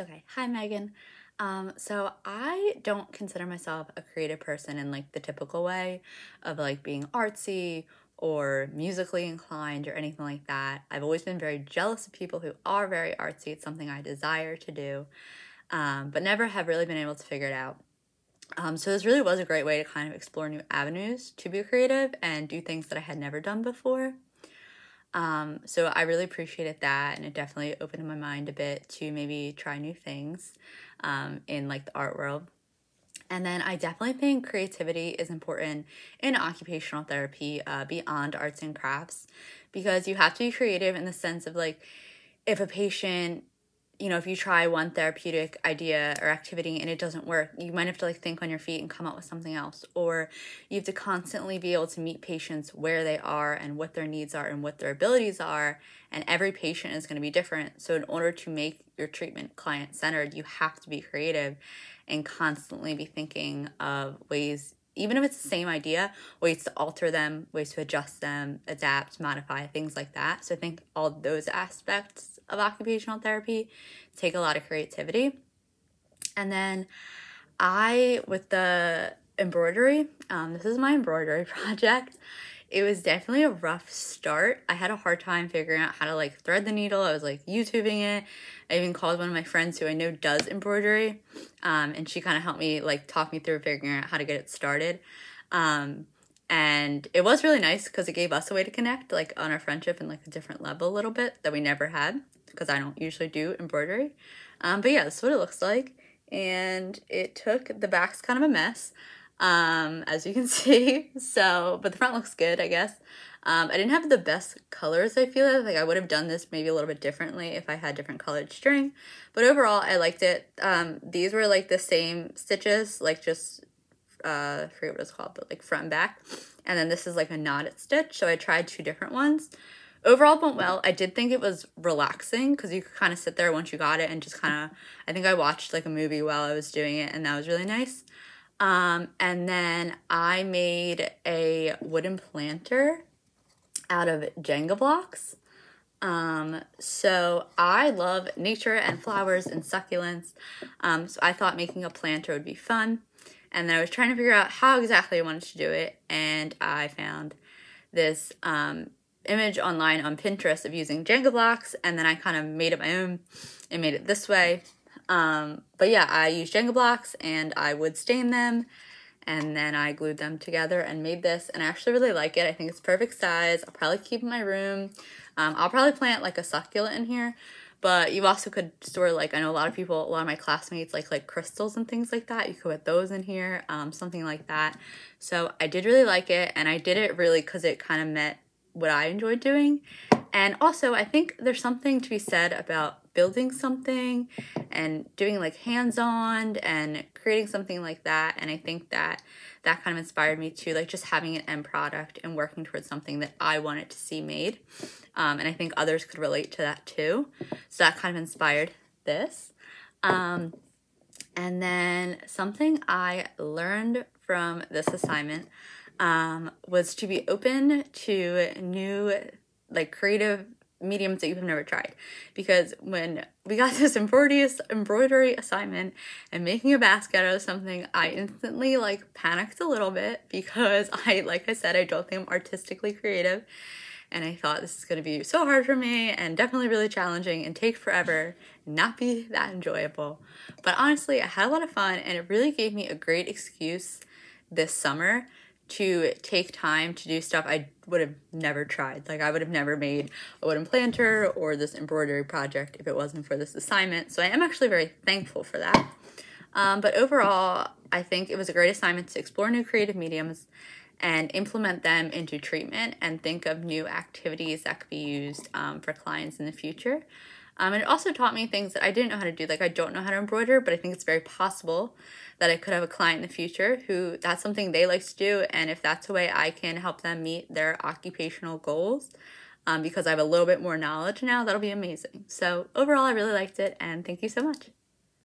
Okay, hi Megan. Um, so I don't consider myself a creative person in like the typical way of like being artsy or musically inclined or anything like that. I've always been very jealous of people who are very artsy. It's something I desire to do, um, but never have really been able to figure it out. Um, so this really was a great way to kind of explore new avenues to be creative and do things that I had never done before. Um, so I really appreciated that, and it definitely opened my mind a bit to maybe try new things um, in like the art world. And then I definitely think creativity is important in occupational therapy uh, beyond arts and crafts because you have to be creative in the sense of like if a patient you know, if you try one therapeutic idea or activity and it doesn't work, you might have to like think on your feet and come up with something else. Or you have to constantly be able to meet patients where they are and what their needs are and what their abilities are. And every patient is going to be different. So, in order to make your treatment client centered, you have to be creative and constantly be thinking of ways even if it's the same idea, ways to alter them, ways to adjust them, adapt, modify, things like that. So I think all those aspects of occupational therapy take a lot of creativity. And then I, with the embroidery, um, this is my embroidery project. It was definitely a rough start. I had a hard time figuring out how to like thread the needle. I was like YouTubing it. I even called one of my friends who I know does embroidery, um, and she kind of helped me like talk me through figuring out how to get it started. Um, and it was really nice because it gave us a way to connect like on our friendship and like a different level a little bit that we never had because I don't usually do embroidery. Um, but yeah, this is what it looks like. And it took, the back's kind of a mess, um, as you can see. So, but the front looks good, I guess. Um, I didn't have the best colors, I feel like. I would have done this maybe a little bit differently if I had different colored string. But overall, I liked it. Um, these were like the same stitches, like just, uh, I forget what it's called, but like front and back. And then this is like a knotted stitch. So I tried two different ones overall went well. I did think it was relaxing because you could kind of sit there once you got it and just kind of. I think I watched like a movie while I was doing it, and that was really nice. Um, and then I made a wooden planter out of Jenga blocks. Um, so I love nature and flowers and succulents. Um, so I thought making a planter would be fun. And then I was trying to figure out how exactly I wanted to do it. And I found this um, image online on Pinterest of using Jenga blocks, and then I kind of made it my own and made it this way. Um, but yeah, I used Jenga blocks and I would stain them, and then I glued them together and made this, and I actually really like it. I think it's perfect size. I'll probably keep in my room. Um, I'll probably plant like a succulent in here, but you also could store like I know a lot of people, a lot of my classmates like like crystals and things like that. You could put those in here, um, something like that. So I did really like it, and I did it really because it kind of met what I enjoyed doing. And also, I think there's something to be said about building something and doing like hands on and creating something like that. And I think that that kind of inspired me to like just having an end product and working towards something that I wanted to see made. Um, and I think others could relate to that too. So that kind of inspired this. Um, and then something I learned from this assignment um, was to be open to new, like creative mediums that you've never tried. Because when we got this embroidery embroidery assignment and making a basket out of something, I instantly like panicked a little bit because I, like I said, I don't think I'm artistically creative. And I thought this is going to be so hard for me and definitely really challenging and take forever and not be that enjoyable. But honestly, I had a lot of fun and it really gave me a great excuse this summer to take time to do stuff I would have never tried. Like I would have never made a wooden planter or this embroidery project if it wasn't for this assignment. So I am actually very thankful for that. Um, but overall, I think it was a great assignment to explore new creative mediums and implement them into treatment and think of new activities that could be used um, for clients in the future. Um, and it also taught me things that I didn't know how to do. Like I don't know how to embroider, but I think it's very possible that I could have a client in the future who that's something they like to do. And if that's a way I can help them meet their occupational goals, um, because I have a little bit more knowledge now, that'll be amazing. So overall, I really liked it, and thank you so much.